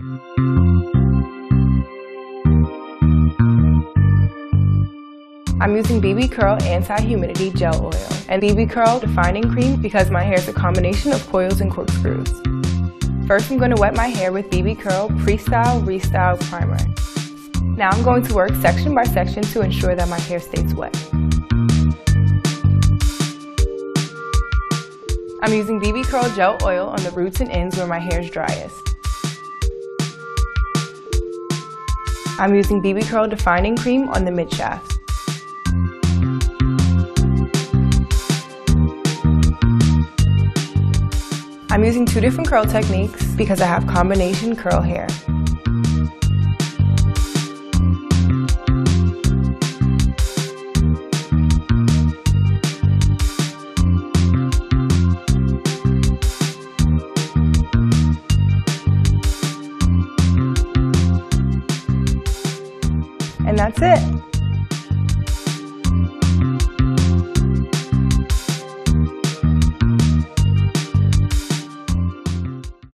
I'm using BB Curl Anti-Humidity Gel Oil and BB Curl Defining Cream because my hair is a combination of coils and corkscrews. First, I'm going to wet my hair with BB Curl Pre-Style Restyle Primer. Now I'm going to work section by section to ensure that my hair stays wet. I'm using BB Curl Gel Oil on the roots and ends where my hair is driest. I'm using BB Curl Defining Cream on the mid shafts. I'm using two different curl techniques because I have combination curl hair. And that's it.